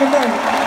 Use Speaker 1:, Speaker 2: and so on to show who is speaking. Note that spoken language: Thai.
Speaker 1: กันได้